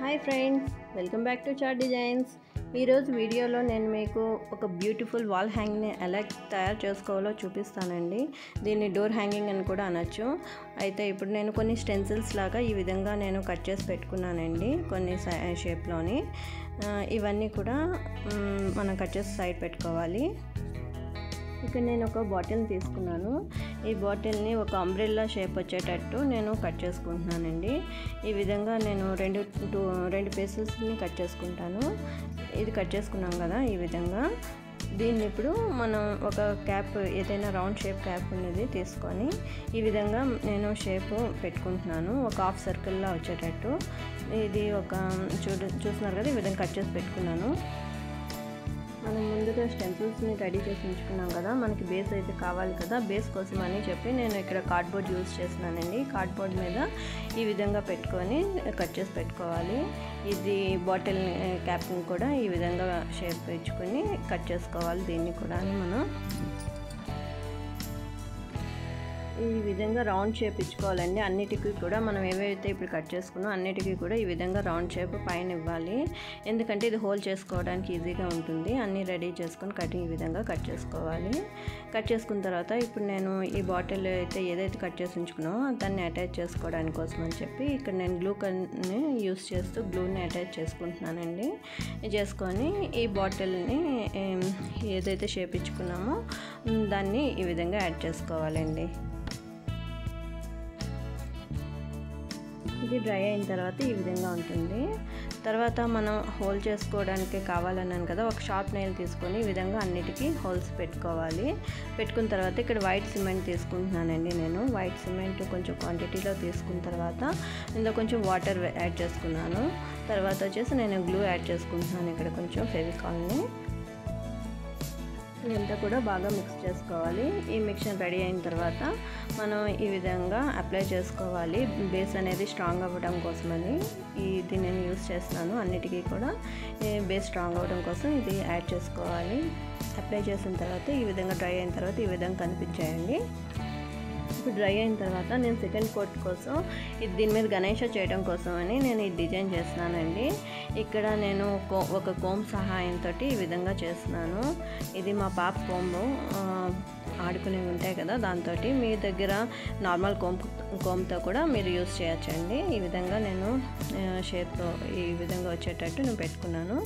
Hi friends welcome back to char designs. ఈరోజు వీడియోలో నేను మీకు ఒక బ్యూటిఫుల్ వాల్ హ్యాంగింగ్ని ఎలా తయారు చేసుకోవాలో చూపిస్తానండి. దీన్ని డోర్ హ్యాంగింగ్ అని కూడా అనొచ్చు. అయితే ఇప్పుడు నేను కొన్ని స్టెన్సిల్స్ లాగా ఈ విధంగా నేను కట్ చేసి పెట్టుకున్నానండి కొన్ని షేప్లోని. ఇవన్నీ కూడా మనం కట్ చేసి సైడ్ పెట్టుకోవాలి. ఇక్కడ నేను ఒక బాటిల్ తీసుకున్నాను. ఈ బాటిల్ని ఒక అంబ్రెల్లా షేప్ వచ్చేటట్టు నేను కట్ చేసుకుంటున్నానండి. ఈ విధంగా నేను రెండు టూ రెండు పీసెస్ని కట్ చేసుకుంటాను. ఇది కట్ చేసుకున్నాం కదా ఈ విధంగా. దీన్ని ఇప్పుడు మనం ఒక క్యాప్ ఏదైనా రౌండ్ షేప్ క్యాప్ ఉన్నది తీసుకొని ఈ విధంగా నేను షేప్ పెట్టుకుంటున్నాను. ఒక హాఫ్ సర్కిల్లా వచ్చేటట్టు. ఇది ఒక చూడు చూస్తున్నారు కదా ఈ విధంగా కట్ చేసి పెట్టుకున్నాను. మనం ముందుగా స్టెన్సిల్స్ని రెడీ చేసి ఉంచుకున్నాం కదా మనకి బేస్ అయితే కావాలి కదా. బేస్ కోసం అని చెప్పి నేను ఇక్కడ కార్డ్బోర్డ్ యూజ్ చేస్తున్నానండి. కార్డ్బోర్డ్ మీద ఈ విధంగా పెట్టుకొని కట్ చేసి పెట్టుకోవాలి. ఇది బాటిల్ క్యాప్ని కూడా ఈ విధంగా షేప్ ఇచ్చుకొని కట్ చేసుకోవాలి దీన్ని కూడా మనం. ఈ విధంగా రౌండ్ షేప్ ఇచ్చుకోవాలండి. అన్నిటికీ కూడా మనం ఏవైతే ఇప్పుడు కట్ చేసుకున్నాం అన్నిటికీ కూడా ఈ విధంగా రౌండ్ షేప్ పైన ఇవ్వాలి. ఎందుకంటే ఇది హోల్ చేసుకోవడానికి ఈజీగా ఉంటుంది. అన్నీ రెడీ చేసుకొని కటింగ్ ఈ విధంగా కట్ చేసుకోవాలి. కట్ చేసుకున్న తర్వాత ఇప్పుడు నేను ఈ బాటిల్ అయితే ఏదైతే కట్ చేసి ఉంచుకున్నామో దాన్ని అటాచ్ చేసుకోవడానికి కోసం అని చెప్పి ఇక్కడ నేను గ్లూ కన్ని యూస్ చేస్తూ గ్లూని అటాచ్ చేసుకుంటున్నానండి. చేసుకొని ఈ బాటిల్ని ఏదైతే షేప్ ఇచ్చుకున్నామో దాన్ని ఈ విధంగా యాడ్ చేసుకోవాలండి. ఇది డ్రై అయిన తర్వాత ఈ విధంగా ఉంటుంది. తర్వాత మనం హోల్ చేసుకోవడానికి కావాలన్నాను కదా ఒక షార్ప్ నైల్ తీసుకొని ఈ విధంగా అన్నిటికీ హోల్స్ పెట్టుకోవాలి. పెట్టుకున్న తర్వాత ఇక్కడ వైట్ సిమెంట్ తీసుకుంటున్నానండి నేను. వైట్ సిమెంట్ కొంచెం క్వాంటిటీలో తీసుకున్న తర్వాత ఇందులో కొంచెం వాటర్ యాడ్ చేసుకున్నాను. తర్వాత వచ్చేసి నేను గ్లూ యాడ్ చేసుకుంటున్నాను ఇక్కడ కొంచెం ఫెవికాల్ని. ఇదంతా కూడా బాగా మిక్స్ చేసుకోవాలి. ఈ మిక్షన్ రెడీ అయిన తర్వాత మనం ఈ విధంగా అప్లై చేసుకోవాలి. బేస్ అనేది స్ట్రాంగ్ అవ్వడం కోసమని ఇది నేను యూస్ చేస్తున్నాను అన్నిటికీ కూడా బేస్ స్ట్రాంగ్ అవ్వడం కోసం ఇది యాడ్ చేసుకోవాలి. అప్లై చేసిన తర్వాత ఈ విధంగా డ్రై అయిన తర్వాత ఈ విధంగా కనిపించేయండి. డ్రై అయిన తర్వాత నేను సెకండ్ కోట్ కోసం ఇది దీని మీద గణేష చేయడం కోసం అని నేను ఈ డిజైన్ చేస్తున్నానండి. ఇక్కడ నేను ఒక కోమ్ సహాయంతో ఈ విధంగా చేస్తున్నాను. ఇది మా పాప కోంబు ఆడుకునేవి ఉంటాయి కదా దాంతో మీ దగ్గర నార్మల్ కోమ్ గోమ్తో కూడా మీరు యూస్ చేయొచ్చండి. ఈ విధంగా నేను షేప్లో ఈ విధంగా వచ్చేటట్టు నేను పెట్టుకున్నాను.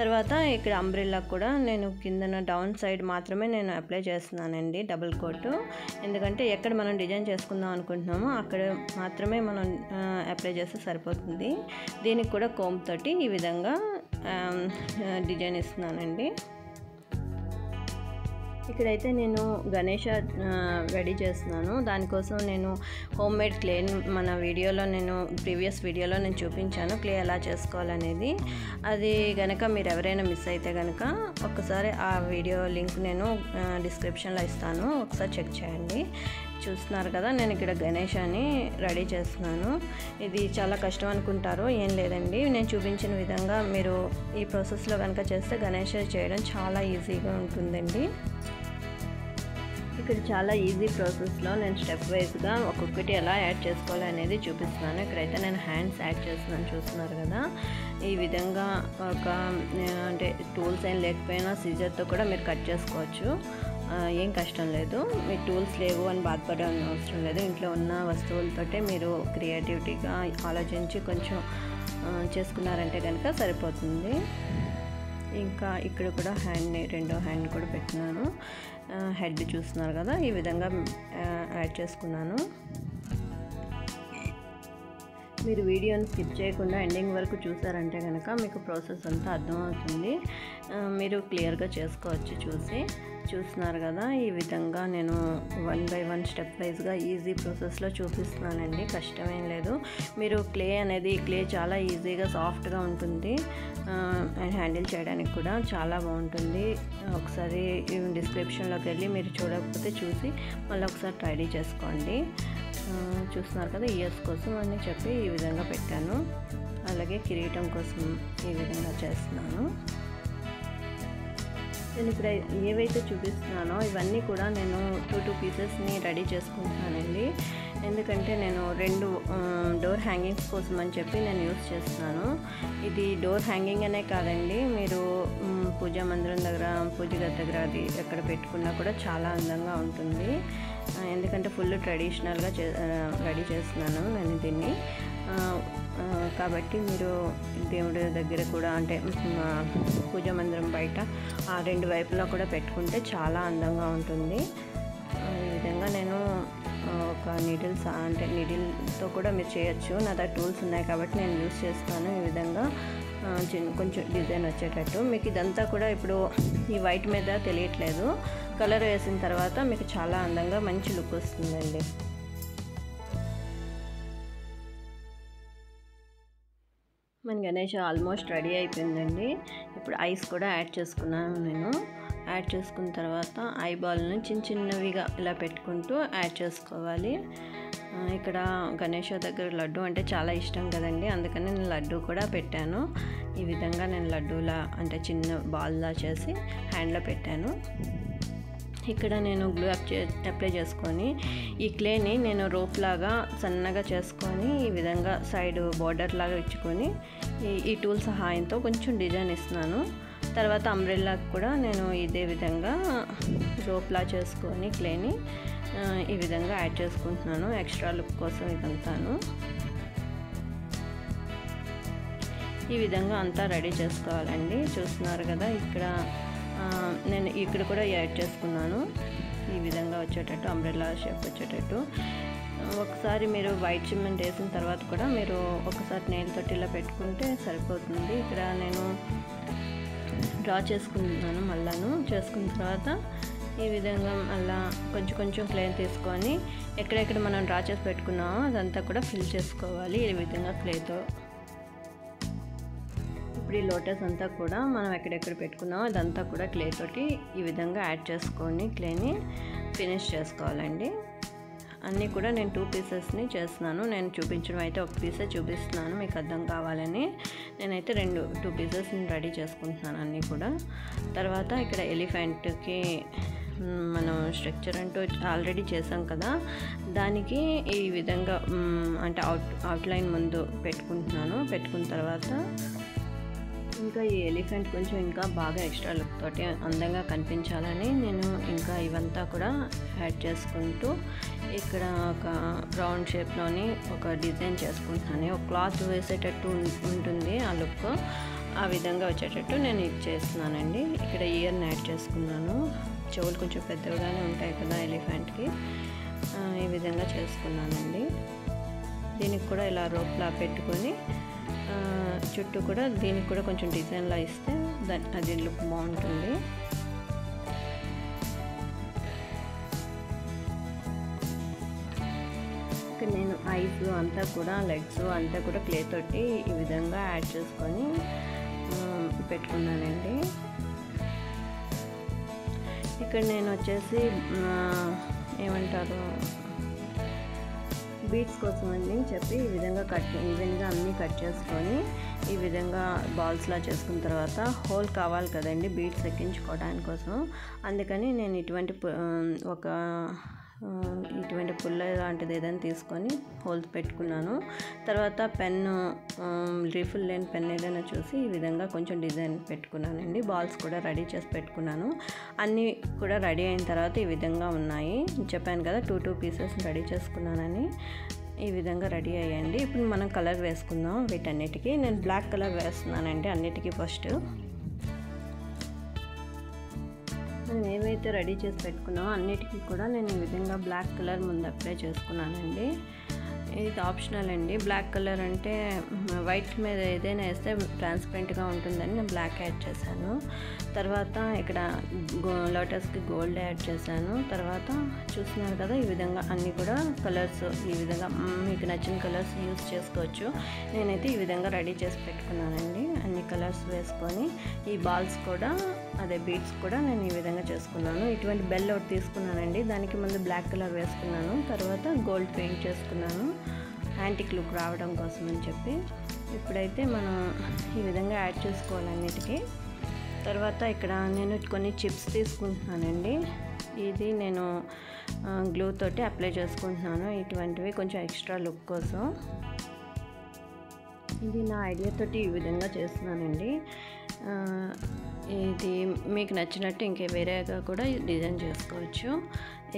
తర్వాత ఇక్కడ అంబ్రిల్లా కూడా నేను కిందన డౌన్ సైడ్ మాత్రమే నేను అప్లై చేస్తున్నానండి డబుల్ కోటు. ఎందుకంటే ఎక్కడ మనం డిజైన్ చేసుకుందాం అనుకుంటున్నామో అక్కడ మాత్రమే మనం అప్లై చేస్తే సరిపోతుంది. దీనికి కూడా కోమ్ తోటి ఈ విధంగా డిజైన్ ఇస్తున్నానండి. ఇక్కడైతే నేను గణేష రెడీ చేస్తున్నాను. దానికోసం నేను హోమ్ మేడ్ క్లే మన వీడియోలో నేను ప్రీవియస్ వీడియోలో నేను చూపించాను క్లే ఎలా చేసుకోవాలనేది. అది కనుక మీరు ఎవరైనా మిస్ అయితే కనుక ఒకసారి ఆ వీడియో లింక్ నేను డిస్క్రిప్షన్లో ఇస్తాను. ఒకసారి చెక్ చేయండి. చూస్తున్నారు కదా నేను ఇక్కడ గణేషాన్ని రెడీ చేస్తున్నాను. ఇది చాలా కష్టం అనుకుంటారు ఏం లేదండి. నేను చూపించిన విధంగా మీరు ఈ ప్రాసెస్లో కనుక చేస్తే గణేష చేయడం చాలా ఈజీగా ఉంటుందండి. ఇక్కడ చాలా ఈజీ ప్రాసెస్లో నేను స్టెప్ వైజ్గా ఒక్కొక్కటి ఎలా యాడ్ చేసుకోవాలి అనేది చూపిస్తున్నాను. ఇక్కడైతే నేను హ్యాండ్స్ యాడ్ చేస్తున్నాను చూస్తున్నారు కదా. ఈ విధంగా ఒక అంటే టూల్స్ ఏం లేకపోయినా సీజర్తో కూడా మీరు కట్ చేసుకోవచ్చు. ఏం కష్టం లేదు. మీ టూల్స్ లేవు అని బాధపడాల్సిన అవసరం లేదు. ఇంట్లో ఉన్న వస్తువులతోటే మీరు క్రియేటివిటీగా ఆలోచించి కొంచెం చేసుకున్నారంటే కనుక సరిపోతుంది. ఇంకా ఇక్కడ కూడా హ్యాండ్ని రెండో హ్యాండ్ కూడా పెట్టినాను. హెడ్ చూస్తున్నారు కదా ఈ విధంగా యాడ్ చేసుకున్నాను. మీరు వీడియోని స్కిప్ చేయకుండా ఎండింగ్ వరకు చూసారంటే కనుక మీకు ప్రాసెస్ అంతా అర్థమవుతుంది. మీరు క్లియర్గా చేసుకోవచ్చు చూసి. చూస్తున్నారు కదా ఈ విధంగా నేను వన్ బై వన్ స్టెప్ వైజ్గా ఈజీ ప్రాసెస్లో చూపిస్తున్నానండి. కష్టమేం లేదు. మీరు క్లే అనేది క్లే చాలా ఈజీగా సాఫ్ట్గా ఉంటుంది. అండ్ హ్యాండిల్ చేయడానికి కూడా చాలా బాగుంటుంది. ఒకసారి డిస్క్రిప్షన్లోకి వెళ్ళి మీరు చూడకపోతే చూసి మళ్ళీ ఒకసారి ట్రైడీ చేసుకోండి. చూస్తున్నారు కదా ఇయర్స్ కోసం అని చెప్పి ఈ విధంగా పెట్టాను. అలాగే కిరీటం కోసం ఈ విధంగా చేస్తున్నాను. నేను ఇప్పుడు ఏవైతే చూపిస్తున్నానో ఇవన్నీ కూడా నేను టూ టూ పీసెస్ని రెడీ చేసుకుంటున్నానండి. ఎందుకంటే నేను రెండు డోర్ హ్యాంగింగ్స్ కోసం అని చెప్పి నేను యూస్ చేస్తున్నాను. ఇది డోర్ హ్యాంగింగ్ అనే కాదండి. మీరు పూజా మందిరం దగ్గర పూజ గది దగ్గర అది ఎక్కడ పెట్టుకున్నా కూడా చాలా అందంగా ఉంటుంది. ఎందుకంటే ఫుల్ ట్రెడిషనల్గా చే రెడీ చేస్తున్నాను నేను దీన్ని. కాబట్టి మీరు దేవుడి దగ్గర కూడా అంటే పూజ పూజా మందిరం బయట ఆ రెండు వైపులా కూడా పెట్టుకుంటే చాలా అందంగా ఉంటుంది. ఈ విధంగా నీడిల్స్ అంటే నీడిల్తో కూడా మీరు చేయొచ్చు. నా దగ్గర టూల్స్ ఉన్నాయి కాబట్టి నేను యూస్ చేస్తాను ఈ విధంగా. కొంచెం డిజైన్ వచ్చేటట్టు. మీకు ఇదంతా కూడా ఇప్పుడు ఈ వైట్ మీద తెలియట్లేదు. కలర్ వేసిన తర్వాత మీకు చాలా అందంగా మంచి లుక్ వస్తుందండి. మన గణేష్ ఆల్మోస్ట్ రెడీ అయిపోయిందండి. ఇప్పుడు ఐస్ కూడా యాడ్ చేసుకున్నాను నేను. యాడ్ చేసుకున్న తర్వాత ఐ బాల్ని చిన్న చిన్నవిగా ఇలా పెట్టుకుంటూ యాడ్ చేసుకోవాలి. ఇక్కడ గణేష్ దగ్గర లడ్డు అంటే చాలా ఇష్టం కదండి. అందుకని నేను లడ్డు కూడా పెట్టాను. ఈ విధంగా నేను లడ్డూలా అంటే చిన్న బాల్లా చేసి హ్యాండ్లో పెట్టాను. ఇక్కడ నేను గ్లూ అప్ చే అప్లై చేసుకొని ఈ క్లేని నేను రోప్ లాగా సన్నగా చేసుకొని ఈ విధంగా సైడ్ బార్డర్ లాగా ఇచ్చుకొని ఈ ఈ టూల్ సహాయంతో కొంచెం డిజైన్ ఇస్తున్నాను. తర్వాత అంబ్రెల్లాకి కూడా నేను ఇదే విధంగా రోప్లా చేసుకొని క్లేని ఈ విధంగా యాడ్ చేసుకుంటున్నాను. ఎక్స్ట్రా లుక్ కోసం ఇదంతాను. ఈ విధంగా అంతా రెడీ చేసుకోవాలండి. చూస్తున్నారు కదా ఇక్కడ నేను ఇక్కడ కూడా యాడ్ చేసుకున్నాను. ఈ విధంగా వచ్చేటట్టు అంబ్రెల్లా షేప్ వచ్చేటట్టు. ఒకసారి మీరు వైట్ సిమెంట్ వేసిన తర్వాత కూడా మీరు ఒకసారి నెయిల్ తోటి ఇలా పెట్టుకుంటే సరిపోతుంది. ఇక్కడ నేను డ్రా చేసుకుంటున్నాను మళ్ళాను. చేసుకున్న తర్వాత ఈ విధంగా మళ్ళా కొంచెం కొంచెం క్లే తీసుకొని ఎక్కడెక్కడ మనం డ్రా చేసి పెట్టుకున్నామో అదంతా కూడా ఫిల్ చేసుకోవాలి. ఈ విధంగా క్లేతో. ఇప్పుడు ఈ లోటస్ అంతా కూడా మనం ఎక్కడెక్కడ పెట్టుకున్నామో అదంతా కూడా క్లే తోటి ఈ విధంగా యాడ్ చేసుకొని క్లేని ఫినిష్ చేసుకోవాలండి. అన్నీ కూడా నేను టూ పీసెస్ని చేస్తున్నాను. నేను చూపించడం అయితే ఒక పీసే చూపిస్తున్నాను. మీకు అర్థం కావాలని నేనైతే రెండు టూ పీసెస్ని రెడీ చేసుకుంటున్నాను అన్నీ కూడా. తర్వాత ఇక్కడ ఎలిఫెంట్కి మనం స్ట్రక్చర్ అంటూ ఆల్రెడీ చేసాం కదా. దానికి ఈ విధంగా అంటే అవుట్ అవుట్లైన్ ముందు పెట్టుకుంటున్నాను. పెట్టుకున్న తర్వాత ఇంకా ఈ ఎలిఫెంట్ కొంచెం ఇంకా బాగా ఎక్స్ట్రా లుక్ తోటి అందంగా కనిపించాలని నేను ఇంకా ఇవంతా కూడా యాడ్ చేసుకుంటూ ఇక్కడ ఒక రౌండ్ షేప్లోని ఒక డిజైన్ చేసుకుంటున్నాను. ఒక క్లాత్ వేసేటట్టు ఉంటుంది ఆ లుక్. ఆ విధంగా వచ్చేటట్టు నేను ఇది చేస్తున్నానండి. ఇక్కడ ఇయర్ని యాడ్ చేసుకున్నాను. చెవులు కొంచెం పెద్దగానే ఉంటాయి కదా ఎలిఫెంట్కి. ఈ విధంగా చేసుకున్నానండి. దీనికి కూడా ఇలా రోప్లా పెట్టుకొని చుట్టూ కూడా దీనికి కూడా కొంచెం డిజైన్లా ఇస్తే దాని అది లుక్ బాగుంటుంది. నేను ఐస్ అంతా కూడా లెగ్స్ అంతా కూడా క్లే తోటి ఈ విధంగా యాడ్ చేసుకొని పెట్టుకున్నానండి. ఇక్కడ నేను వచ్చేసి ఏమంటారు? బీట్స్ కోసం అని చెప్పి ఈ విధంగా కట్ ఈవెన్గా అన్నీ కట్ చేసుకొని ఈ విధంగా బాల్స్లా చేసుకున్న తర్వాత హోల్ కావాలి కదండి బీట్స్ ఎక్కించుకోవడానికి కోసం అందుకని నేను ఇటువంటి ఒక ఇటువంటి పుల్ల లాంటిది ఏదైనా తీసుకొని హోల్స్ పెట్టుకున్నాను. తర్వాత పెన్ను రీఫిల్ లేని పెన్ ఏదైనా చూసి ఈ విధంగా కొంచెం డిజైన్ పెట్టుకున్నానండి. బాల్స్ కూడా రెడీ చేసి పెట్టుకున్నాను. అన్నీ కూడా రెడీ అయిన తర్వాత ఈ విధంగా ఉన్నాయి. చెప్పాను కదా టూ టూ పీసెస్ రెడీ చేసుకున్నానని. ఈ విధంగా రెడీ అయ్యండి ఇప్పుడు మనం కలర్ వేసుకుందాం వీటన్నిటికీ. నేను బ్లాక్ కలర్ వేస్తున్నానండి అన్నిటికీ ఫస్ట్. మనం ఏవైతే రెడీ చేసి పెట్టుకున్నామో అన్నిటికీ కూడా నేను ఈ విధంగా బ్లాక్ కలర్ ముందు అప్లై చేసుకున్నానండి. ఇది ఆప్షనల్ అండి. బ్లాక్ కలర్ అంటే వైట్ మీద ఏదైనా వేస్తే ట్రాన్స్పరెంట్గా ఉంటుందని నేను బ్లాక్ యాడ్ చేశాను. తర్వాత ఇక్కడ గో లోటస్కి గోల్డ్ యాడ్ చేశాను. తర్వాత చూస్తున్నారు కదా ఈ విధంగా అన్నీ కూడా కలర్స్ ఈ విధంగా మీకు నచ్చిన కలర్స్ యూస్ చేసుకోవచ్చు. నేనైతే ఈ విధంగా రెడీ చేసి పెట్టుకున్నానండి. అన్ని కలర్స్ వేసుకొని ఈ బాల్స్ కూడా అదే బీట్స్ కూడా నేను ఈ విధంగా చేసుకున్నాను. ఇటువంటి బెల్ ఒకటి తీసుకున్నానండి. దానికి ముందు బ్లాక్ కలర్ వేసుకున్నాను. తర్వాత గోల్డ్ పెయింట్ చేసుకున్నాను. యాంటిక్ లుక్ రావడం కోసం అని చెప్పి. ఇప్పుడైతే మనం ఈ విధంగా యాడ్ చేసుకోవాలి అన్నిటికీ. తర్వాత ఇక్కడ నేను కొన్ని చిప్స్ తీసుకుంటున్నానండి. ఇది నేను గ్లూ తోటి అప్లై చేసుకుంటున్నాను. ఇటువంటివి కొంచెం ఎక్స్ట్రా లుక్ కోసం. ఇది నా ఐడియాతోటి ఈ విధంగా చేస్తున్నానండి. ఇది మీకు నచ్చినట్టు ఇంకే వేరేగా కూడా డిజైన్ చేసుకోవచ్చు.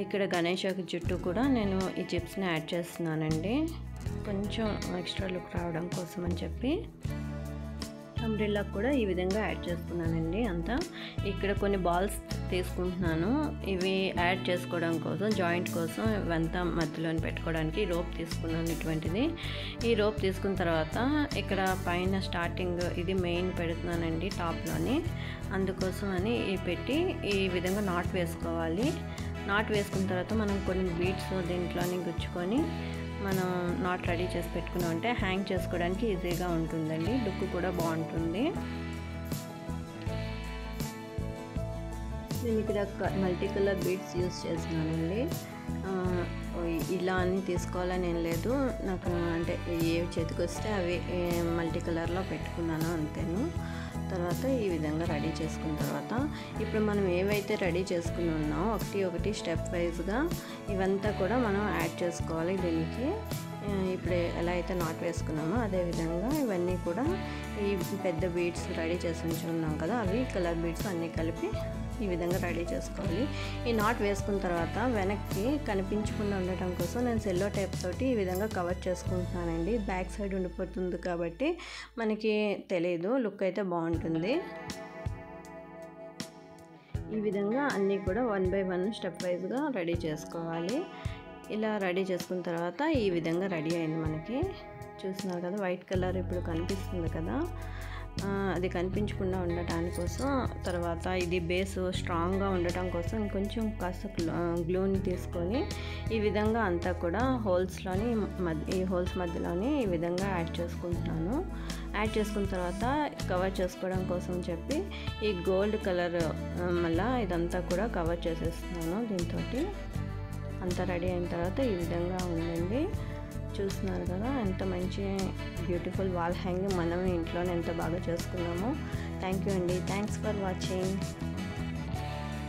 ఇక్కడ గణేష్ జుట్టు కూడా నేను ఈ చిప్స్ని యాడ్ చేస్తున్నానండి. కొంచెం ఎక్స్ట్రా లుక్ రావడం కోసం అని చెప్పి. అంబ్రెల్లా కూడా ఈ విధంగా యాడ్ చేసుకున్నానండి అంతా. ఇక్కడ కొన్ని బాల్స్ తీసుకుంటున్నాను. ఇవి యాడ్ చేసుకోవడం కోసం జాయింట్ కోసం ఇవంతా మధ్యలో పెట్టుకోవడానికి రోప్ తీసుకున్నాను ఇటువంటిది. ఈ రోప్ తీసుకున్న తర్వాత ఇక్కడ పైన స్టార్టింగ్ ఇది మెయిన్ పెడుతున్నానండి టాప్లోని. అందుకోసం అని ఈ పెట్టి ఈ విధంగా నాట్ వేసుకోవాలి. నాట్ వేసుకున్న తర్వాత మనం కొన్ని బీట్స్ దీంట్లోని గుచ్చుకొని మనం నాట్ రెడీ చేసి పెట్టుకున్నాం అంటే హ్యాంగ్ చేసుకోవడానికి ఈజీగా ఉంటుందండి. లుక్ కూడా బాగుంటుంది. నేను ఇక్కడ మల్టీ కలర్ బీడ్స్ యూస్ చేస్తున్నానండి. ఇలా అన్నీ తీసుకోవాలని ఏం లేదు. నాకు అంటే ఏ చేతికి వస్తే అవి మల్టీ కలర్లో పెట్టుకున్నాను అంతేను. తర్వాత ఈ విధంగా రెడీ చేసుకున్న తర్వాత ఇప్పుడు మనం ఏవైతే రెడీ చేసుకుని ఉన్నామో ఒకటి ఒకటి స్టెప్ వైజ్గా ఇవంతా కూడా మనం యాడ్ చేసుకోవాలి దీనికి. ఇప్పుడు ఎలా అయితే నాట్ వేసుకున్నామో అదే విధంగా ఇవన్నీ కూడా ఈ పెద్ద బీడ్స్ రెడీ చేసి ఉంచున్నాం కదా అవి కలర్ బీడ్స్ అన్నీ కలిపి ఈ విధంగా రెడీ చేసుకోవాలి. ఈ నాట్ వేసుకున్న తర్వాత వెనక్కి కనిపించకుండా ఉండటం కోసం నేను సెల్లో టైప్ తోటి ఈ విధంగా కవర్ చేసుకుంటున్నానండి. బ్యాక్ సైడ్ ఉండిపోతుంది కాబట్టి మనకి తెలియదు లుక్ అయితే బాగుంటుంది. ఈ విధంగా అన్నీ కూడా వన్ బై వన్ స్టెప్ వైజ్గా రెడీ చేసుకోవాలి. ఇలా రెడీ చేసుకున్న తర్వాత ఈ విధంగా రెడీ అయింది మనకి. చూస్తున్నారు కదా వైట్ కలర్ ఇప్పుడు కనిపిస్తుంది కదా. అది కనిపించకుండా ఉండటాని కోసం తర్వాత ఇది బేస్ స్ట్రాంగ్గా ఉండటం కోసం ఇంకొంచెం కాస్త గ్లూని తీసుకొని ఈ విధంగా అంతా కూడా హోల్స్లోని మధ్య ఈ హోల్స్ మధ్యలోని ఈ విధంగా యాడ్ చేసుకుంటున్నాను. యాడ్ చేసుకున్న తర్వాత కవర్ చేసుకోవడం కోసం చెప్పి ఈ గోల్డ్ కలర్ మళ్ళీ ఇదంతా కూడా కవర్ చేసేస్తున్నాను దీంతో అంతా రెడీ అయిన తర్వాత ఈ విధంగా ఉందండి చూస్తున్నారు కదా ఎంత మంచి బ్యూటిఫుల్ వాల్ హ్యాంగింగ్ మనం ఇంట్లోనే ఎంత బాగా చేసుకున్నామో. థ్యాంక్ యూ అండి. Thanks for watching